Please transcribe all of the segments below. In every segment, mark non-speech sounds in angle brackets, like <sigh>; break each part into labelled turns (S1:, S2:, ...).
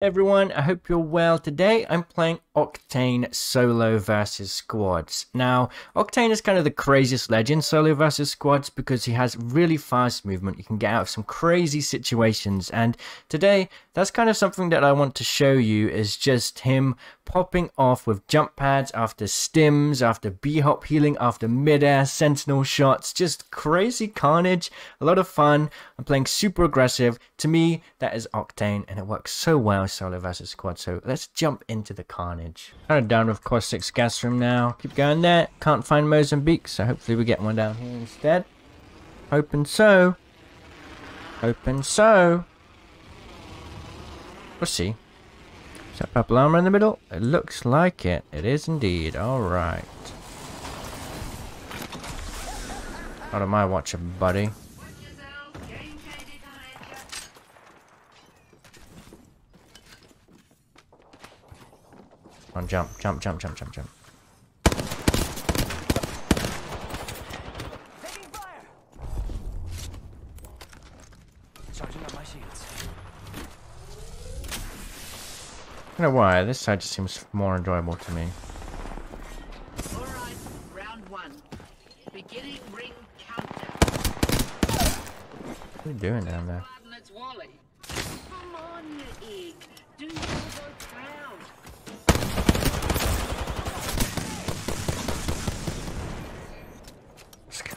S1: everyone, I hope you're well. Today I'm playing Octane solo versus squads. Now, Octane is kind of the craziest legend solo versus squads because he has really fast movement. You can get out of some crazy situations and today that's kind of something that I want to show you is just him popping off with jump pads after stims, after B-hop healing, after mid-air sentinel shots, just crazy carnage, a lot of fun. I'm playing super aggressive. To me, that is Octane and it works so well solo versus squad. So let's jump into the carnage. Kind of down with Caustic's gas room now. Keep going there. Can't find Mozambique, so hopefully we get one down here instead. Hoping so. Hoping so. We'll see. Is that purple armor in the middle? It looks like it. It is indeed. Alright. Out of my watch, buddy. On jump, jump, jump, jump, jump, jump.
S2: Charging up my shields.
S1: I don't know why, this side just seems more enjoyable to me.
S3: All right, round one. Beginning ring countdown.
S1: What are you doing down there?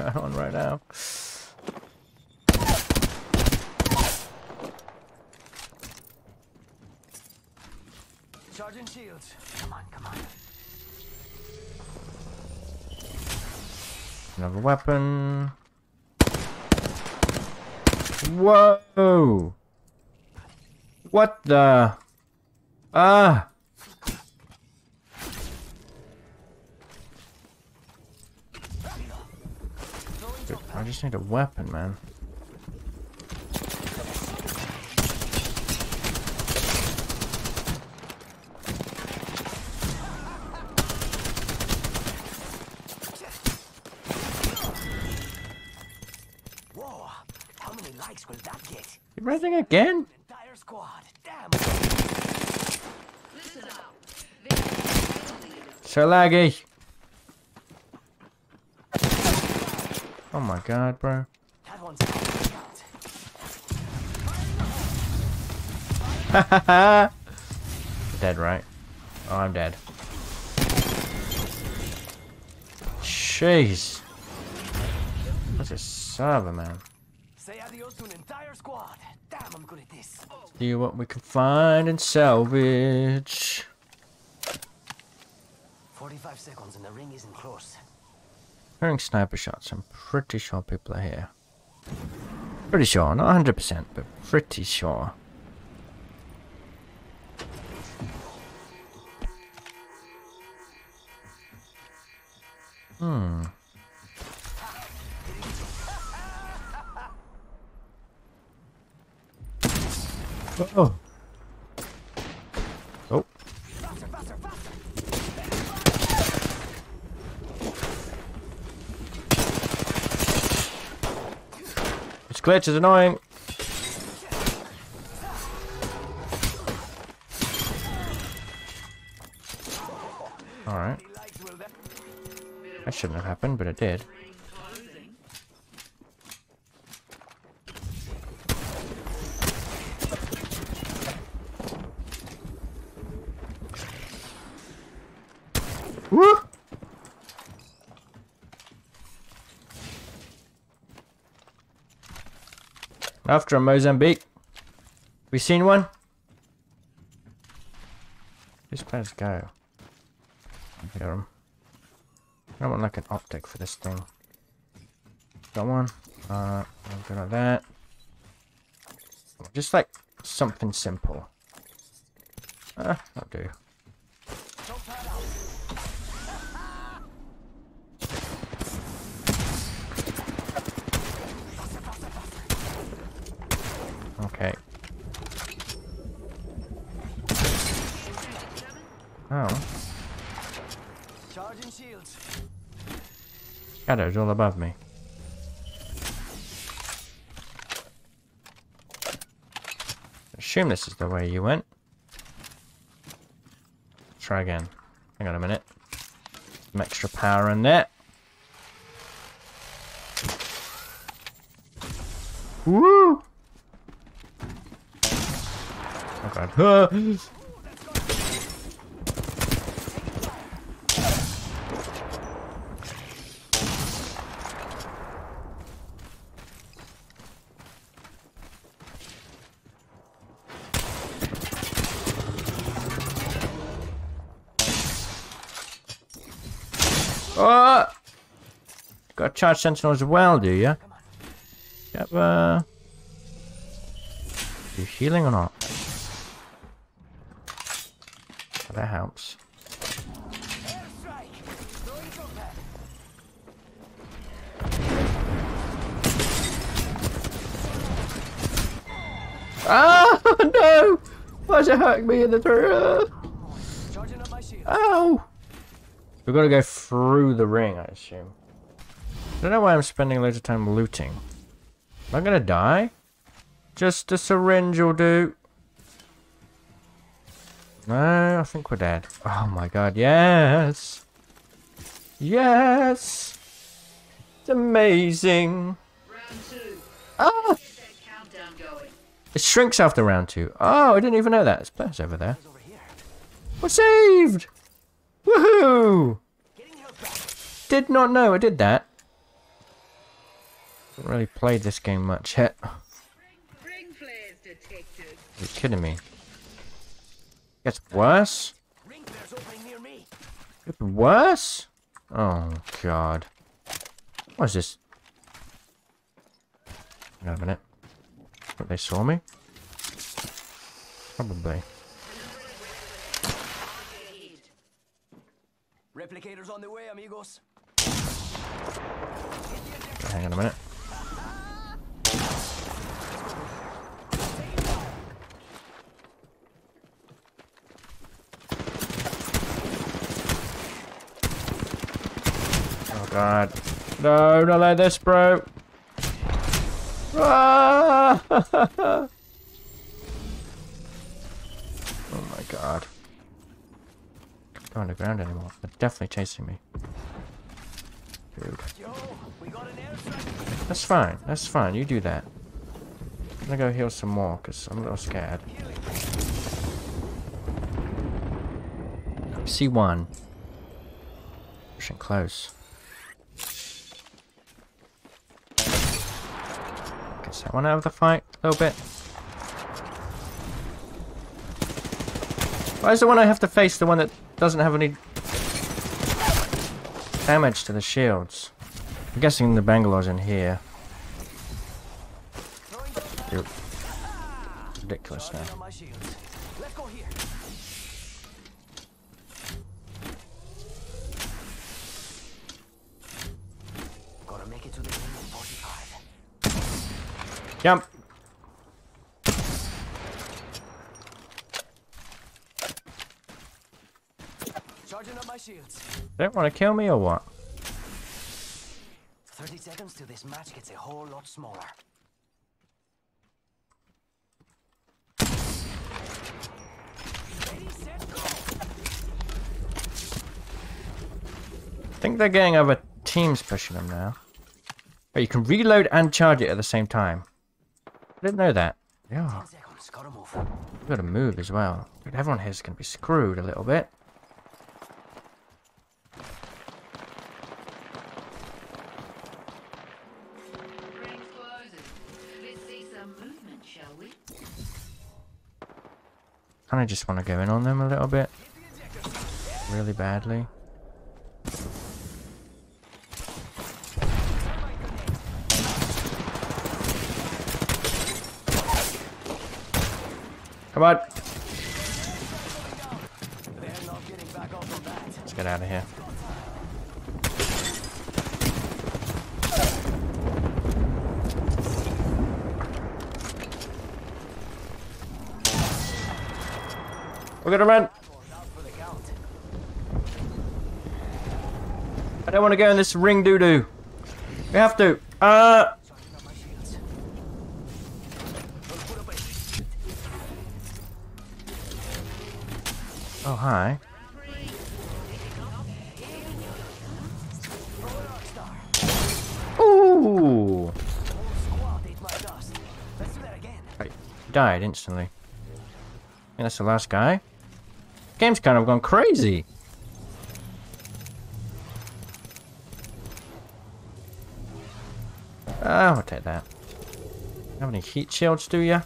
S1: Going on right now?
S2: Charging shields. Come on, come on.
S1: Another weapon. Whoa! What the? Ah! I just need a weapon, man.
S2: Whoa! How many likes will that get?
S1: You running again?
S2: Entire squad. Damn.
S1: So laggy. Oh my god, bro. <laughs> Dead, right? Oh, I'm dead. Jeez. That's a server, man.
S2: Say adios to an entire squad. Damn, I'm good at this.
S1: See what we can find and salvage.
S2: 45 seconds and the ring isn't close.
S1: Hearing sniper shots. I'm pretty sure people are here. Pretty sure, not 100%, but pretty sure. Hmm. Oh. Glitch is annoying. Alright.
S2: That
S1: shouldn't have happened, but it did.
S3: Ring closing.
S1: Woo! After a Mozambique. We seen one? These players go. Hear 'em. I want like an optic for this thing. Got one. Uh, I'm good at that. Just like something simple. Uh, that'll do. Okay. Oh,
S2: Charging shields.
S1: shadows all above me. Assume this is the way you went. try again. Hang on a minute. Some extra power in there. Woo! Ah! Oh! Got charge sentinel as well, do you? Yep, uh... You healing or not?
S2: Throwing jump pad.
S1: Ah, <laughs> no! Why's it hurting me in the throat?
S2: Shield.
S1: Ow! We've got to go through the ring, I assume. I don't know why I'm spending loads of time looting. Am I gonna die? Just a syringe will do. No, I think we're dead. Oh my god, yes! Yes! It's amazing!
S3: Round two. Countdown going.
S1: It shrinks after round two. Oh, I didn't even know that. It's Bear's over there. We're saved! Woohoo! Did not know I did that. Haven't really played this game much yet. Are you kidding me? Gets worse?
S2: Ring flares opening near me.
S1: Gets worse? Oh god. What is this? Hang on a minute. What, they saw me? Probably.
S2: Replicators on the way, amigos.
S1: Hang on a minute. Oh god. No, not like this, bro. Ah! <laughs> oh my god. Can't go underground anymore. They're definitely chasing me. Dude. That's fine. That's fine. You do that. I'm gonna go heal some more because I'm a little scared.
S2: Healing.
S1: C1. Pushing close. That one out of the fight a little bit. Why is the one I have to face the one that doesn't have any damage to the shields? I'm guessing the Bangalore's in here. Ridiculous now.
S2: Charging on my shields. Let's go here. Gotta make it to the ring in 45.
S1: Jump!
S2: Charging up my shields.
S1: Don't want to kill me or what?
S2: 30 seconds till this match gets a whole lot smaller. Ready, set, go.
S1: I think they're getting other teams pushing them now. But you can reload and charge it at the same time. I didn't know that. Yeah,
S2: 10 seconds, gotta move.
S1: we've got to move as well. Dude, everyone here's going to be screwed a little bit.
S3: Ring closes. Let's see some movement, shall we?
S1: Kind of just want to go in on them a little bit. Really badly. Come on,
S2: They're not getting back off from that.
S1: let's get out of here. We're gonna run.
S2: Out for the count.
S1: I don't want to go in this ring doo doo. We have to. Uh. Oh, hi.
S3: Ooh!
S1: I died instantly. That's the last guy. Game's kind of gone crazy. Ah, I'll take that. Have any heat shields do you?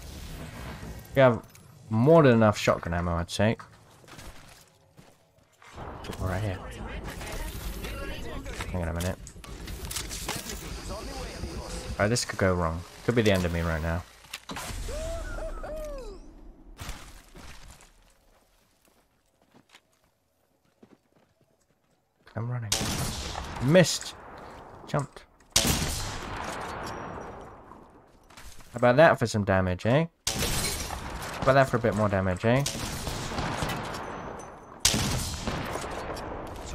S1: You have more than enough shotgun ammo, I'd say. Here. Hang on a minute. Alright, this could go wrong. Could be the end of me right now. I'm running. Missed! Jumped. How about that for some damage, eh? How about that for a bit more damage, eh? Okay.
S2: Come on, come on. Look out, grenade!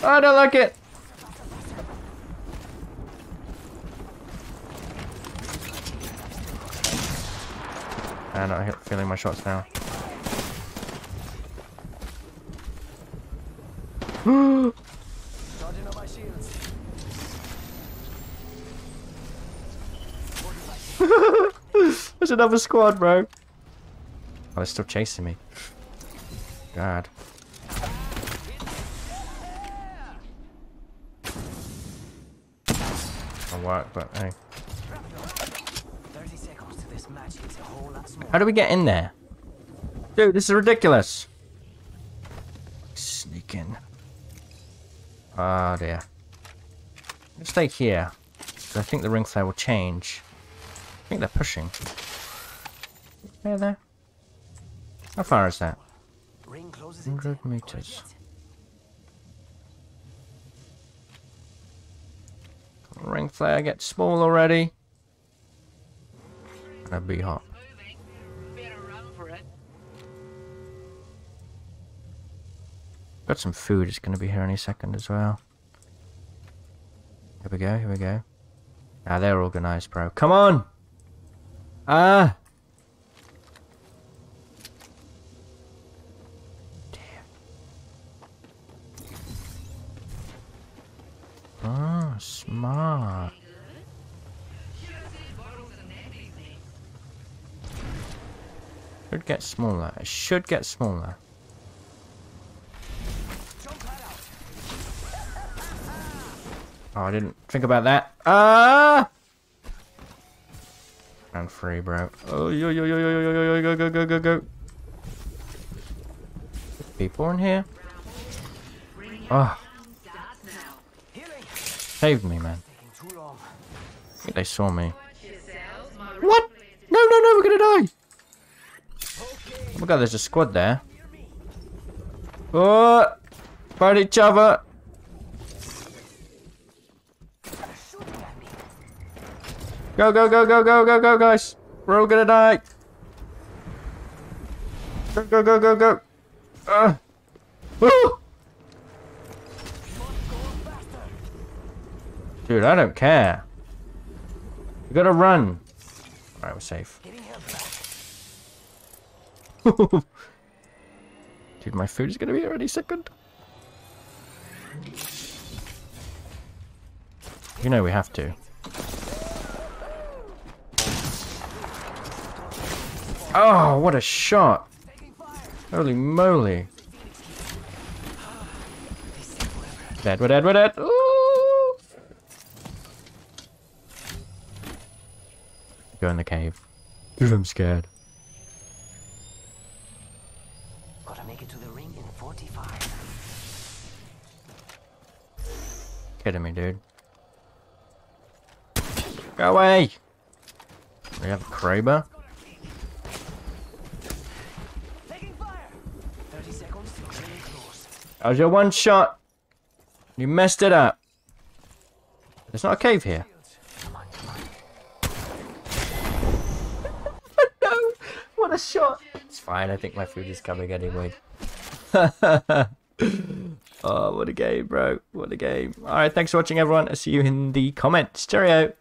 S1: Oh, I don't like it! Ah, I'm not feeling my shots now. <gasps> There's another squad, bro. Oh, they're still chasing me. God. I'll work, but hey.
S2: 30 seconds to this match is a whole lot smaller.
S1: How do we get in there? Dude, this is ridiculous. Sneak in. Oh ah, dear. Let's stay here. I think the ring flare will change. I think they're pushing. There. How far is that?
S2: Ring closes in
S1: 100
S2: 10.
S1: Meters. Ring flare gets small already. That'd be hot.
S3: Moving. Better run for it.
S1: Got some food. It's going to be here any second as well. Here we go. Here we go. Ah, they're organized, bro. Come on! Ah! Smart. Should get smaller. It should get smaller. Oh, I didn't think about that. Ah! Round free, bro. Oh, yo, yo, yo, yo, yo, yo, yo, go, go, go, go, go. People in here? Oh! Save me, man.
S2: Taking too long.
S1: I think they saw me. What? No, no, no, we're gonna die! Oh my god, there's a squad there. Oh! Fight each other!
S2: Shooting at me.
S1: Go, go, go, go, go, go, go, guys! We're all gonna die! Go, go, go, go, go! Uh. Woo! Dude, I don't care. We gotta run. Alright, we're safe. <laughs> Dude, my food is gonna be here any second. You know we have to. Oh, what a shot! Holy moly! Dead, we're dead, we're dead! Ooh! Go in the cave. Dude, I'm scared.
S2: Gotta make it to the ring in 45.
S1: Kidding me, dude. Go away! We have a Kraber.
S2: Taking fire! 30 seconds to ring close.
S1: That was your one shot. You messed it up. There's not a cave here.
S2: Come on, come on.
S1: no! What a shot! It's fine, I think my food is coming anyway. <laughs> oh, what a game, bro. What a game. Alright, thanks for watching, everyone. I'll see you in the comments. Cheerio!